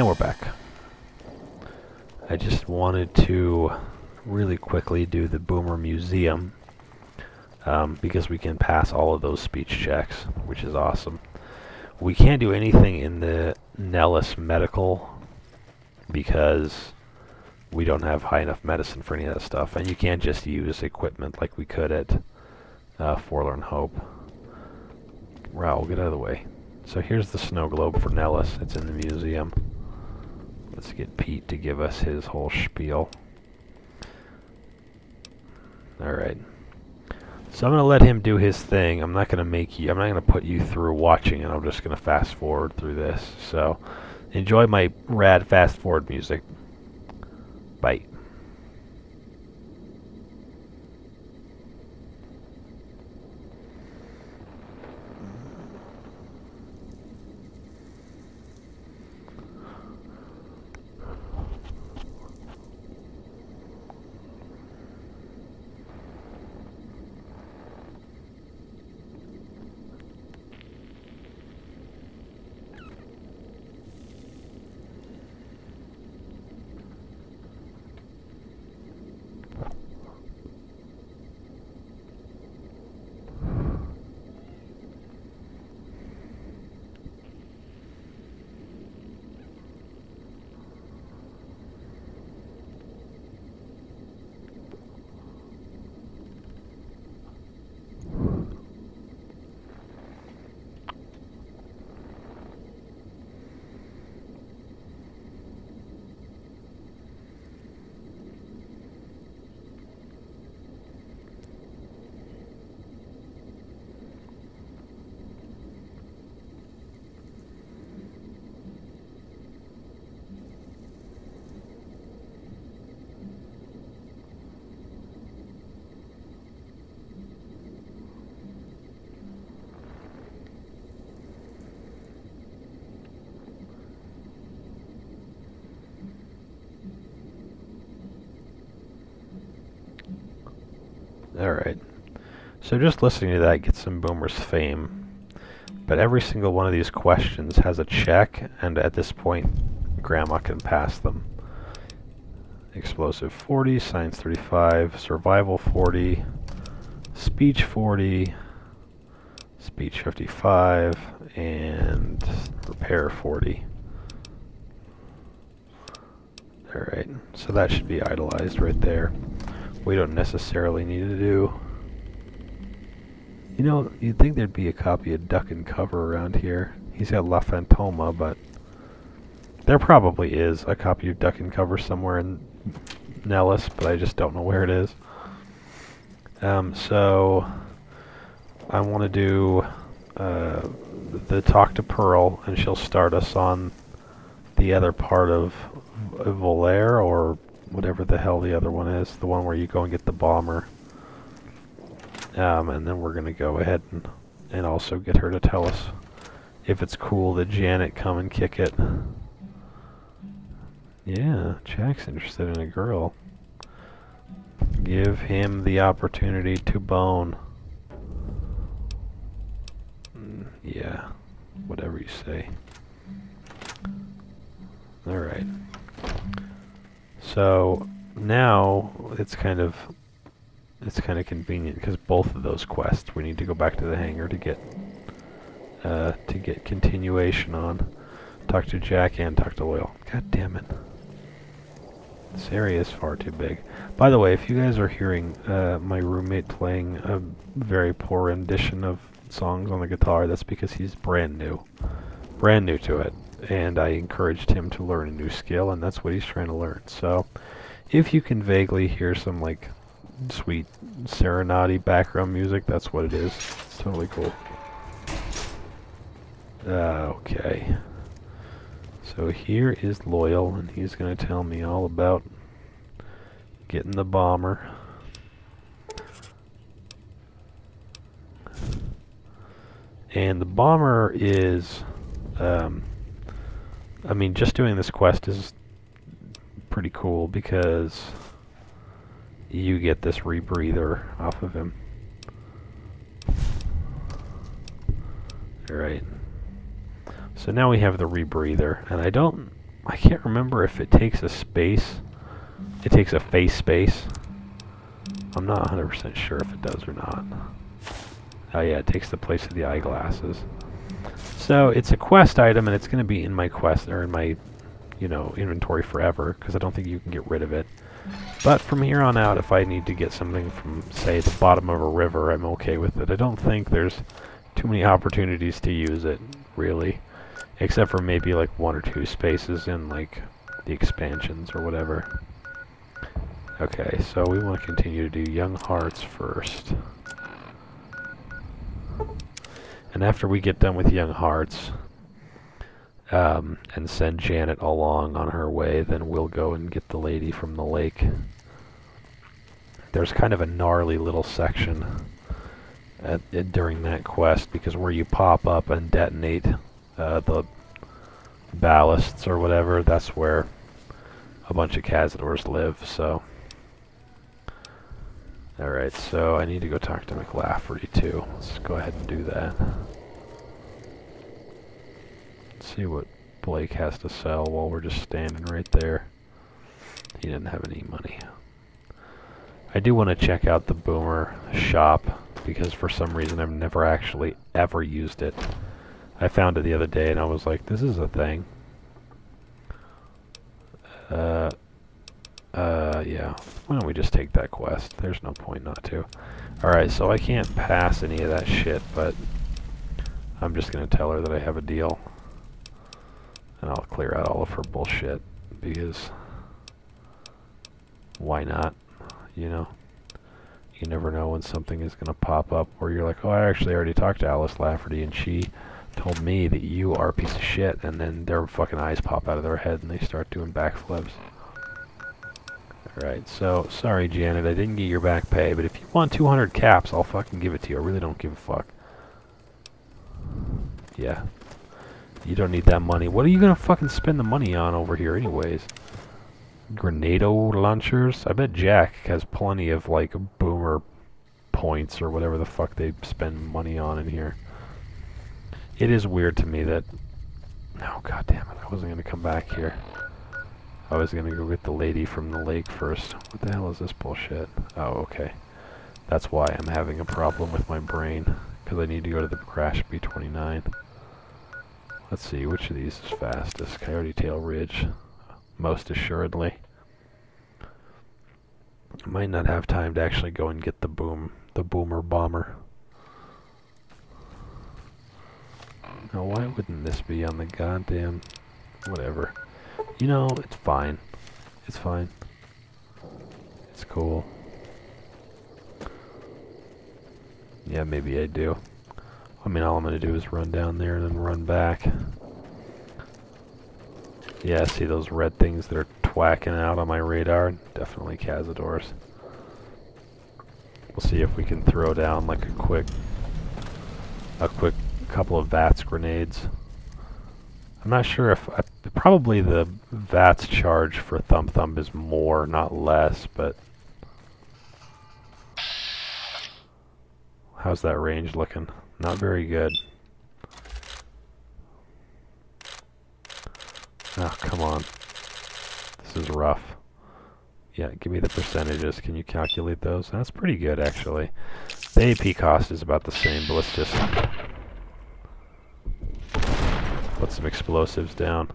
And we're back. I just wanted to really quickly do the Boomer Museum um, because we can pass all of those speech checks, which is awesome. We can't do anything in the Nellis Medical because we don't have high enough medicine for any of that stuff, and you can't just use equipment like we could at uh, Forlorn Hope. Raul, get out of the way. So here's the snow globe for Nellis. It's in the museum. Let's get Pete to give us his whole spiel. Alright. So I'm going to let him do his thing. I'm not going to make you, I'm not going to put you through watching it. I'm just going to fast forward through this. So enjoy my rad fast forward music. Bye. Alright. So just listening to that gets some Boomer's fame. But every single one of these questions has a check, and at this point, Grandma can pass them. Explosive 40, Science 35, Survival 40, Speech 40, Speech 55, and Repair 40. Alright, so that should be idolized right there we don't necessarily need to do. You know, you'd think there'd be a copy of Duck and Cover around here. He's got La Fantoma, but there probably is a copy of Duck and Cover somewhere in Nellis, but I just don't know where it is. Um, so I want to do uh, the Talk to Pearl, and she'll start us on the other part of Volare, or whatever the hell the other one is, the one where you go and get the bomber. Um, and then we're going to go ahead and, and also get her to tell us if it's cool that Janet come and kick it. Yeah, Jack's interested in a girl. Give him the opportunity to bone. Mm, yeah, whatever you say. Alright. So now it's kind of it's kind of convenient because both of those quests we need to go back to the hangar to get uh, to get continuation on. Talk to Jack and talk to Loyal. God damn it. This area is far too big. By the way, if you guys are hearing uh, my roommate playing a very poor rendition of songs on the guitar, that's because he's brand new. Brand new to it and I encouraged him to learn a new skill, and that's what he's trying to learn. So, if you can vaguely hear some like sweet serenade background music, that's what it is. It's totally cool. Uh, okay. So here is Loyal, and he's going to tell me all about getting the bomber. And the bomber is um, I mean, just doing this quest is pretty cool because you get this rebreather off of him. Alright. So now we have the rebreather, and I don't I can't remember if it takes a space. It takes a face space. I'm not 100% sure if it does or not. Oh yeah, it takes the place of the eyeglasses. So it's a quest item and it's going to be in my quest, or in my, you know, inventory forever, because I don't think you can get rid of it. But from here on out, if I need to get something from, say, the bottom of a river, I'm okay with it. I don't think there's too many opportunities to use it, really. Except for maybe like one or two spaces in like the expansions or whatever. Okay, so we want to continue to do Young Hearts first. And after we get done with Young Hearts, um, and send Janet along on her way, then we'll go and get the lady from the lake. There's kind of a gnarly little section at, at, during that quest because where you pop up and detonate uh, the ballasts or whatever, that's where a bunch of Cazadors live, so... Alright, so I need to go talk to McLafferty too. Let's go ahead and do that. Let's see what Blake has to sell while we're just standing right there. He didn't have any money. I do want to check out the Boomer shop because for some reason I've never actually ever used it. I found it the other day and I was like, this is a thing. Uh, uh, yeah. Why don't we just take that quest? There's no point not to. Alright, so I can't pass any of that shit, but I'm just gonna tell her that I have a deal. And I'll clear out all of her bullshit, because why not, you know? You never know when something is gonna pop up where you're like, oh, I actually already talked to Alice Lafferty, and she told me that you are a piece of shit, and then their fucking eyes pop out of their head and they start doing backflips. Alright, so, sorry Janet, I didn't get your back pay, but if you want 200 caps, I'll fucking give it to you. I really don't give a fuck. Yeah. You don't need that money. What are you gonna fucking spend the money on over here anyways? Grenado launchers? I bet Jack has plenty of, like, boomer points or whatever the fuck they spend money on in here. It is weird to me that... Oh, god damn it. I wasn't to come back here. I was to go get the lady from the lake first. What the hell is this bullshit? Oh, okay. That's why I'm having a problem with my brain. Because I need to go to the crash B29. Let's see, which of these is fastest? Coyote Tail Ridge. Most assuredly. I might not have time to actually go and get the boom, the boomer bomber. Now why wouldn't this be on the goddamn... whatever. You know, it's fine. It's fine. It's cool. Yeah, maybe I do. I mean, all I'm going to do is run down there and then run back. Yeah, see those red things that are twacking out on my radar? Definitely Cazadors. We'll see if we can throw down like a quick, a quick couple of VATS grenades. I'm not sure if, uh, probably the VATS charge for Thump Thump is more, not less, but... How's that range looking? Not very good. Oh, come on. This is rough. Yeah, give me the percentages. Can you calculate those? That's pretty good, actually. The AP cost is about the same, but let's just Put some explosives down.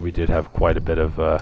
We did have quite a bit of, uh,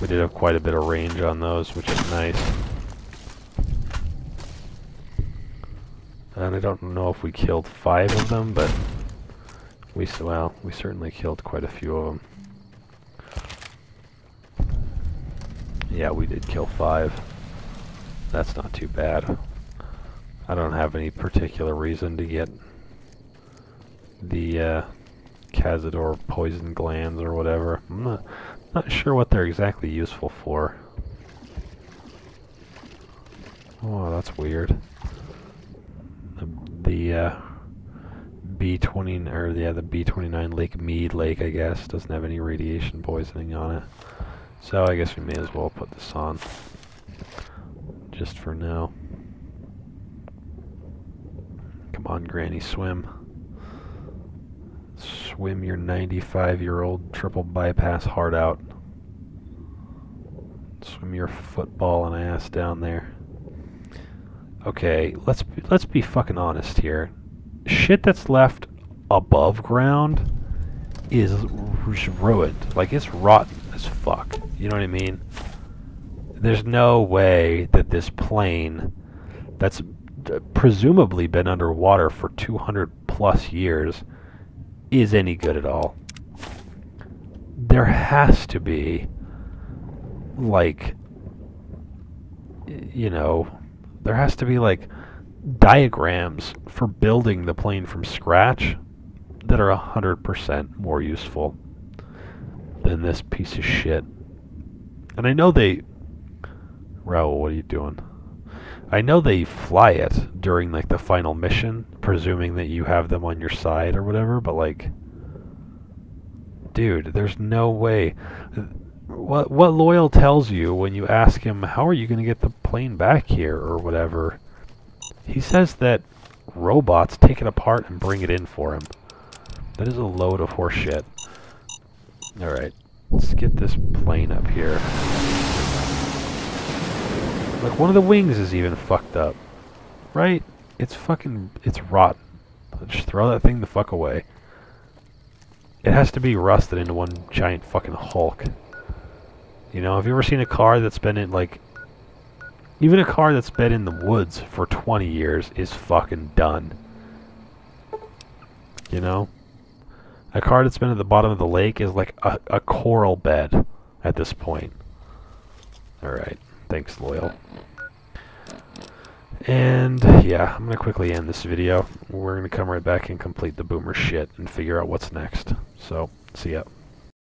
we did have quite a bit of range on those, which is nice. And I don't know if we killed five of them, but we, well, we certainly killed quite a few of them. Yeah, we did kill five. That's not too bad. I don't have any particular reason to get the uh, Cazador poison glands or whatever. I'm not, not sure what they're exactly useful for. Oh, that's weird. The, the uh, B20 or yeah, the B29 Lake Mead Lake, I guess, doesn't have any radiation poisoning on it. So I guess we may as well put this on just for now. Come on, Granny, swim. Swim your 95 year old triple bypass heart out. Swim your football and ass down there. Okay, let's be, let's be fucking honest here. Shit that's left above ground is ruined. Like it's rotten as fuck. You know what I mean? There's no way that this plane that's uh, presumably been underwater for 200 plus years is any good at all. There has to be like you know, there has to be like diagrams for building the plane from scratch that are 100% more useful than this piece of shit. And I know they... Raul, what are you doing? I know they fly it during like the final mission, presuming that you have them on your side or whatever, but like... Dude, there's no way what what Loyal tells you when you ask him how are you going to get the plane back here or whatever, he says that robots take it apart and bring it in for him. That is a load of horseshit. Alright, let's get this plane up here. Like, one of the wings is even fucked up. Right? It's fucking... It's rotten. Just throw that thing the fuck away. It has to be rusted into one giant fucking hulk. You know, have you ever seen a car that's been in, like... Even a car that's been in the woods for 20 years is fucking done. You know? A car that's been at the bottom of the lake is like a, a coral bed at this point. Alright. Thanks, Loyal. And, yeah, I'm going to quickly end this video. We're going to come right back and complete the boomer shit and figure out what's next. So, see ya.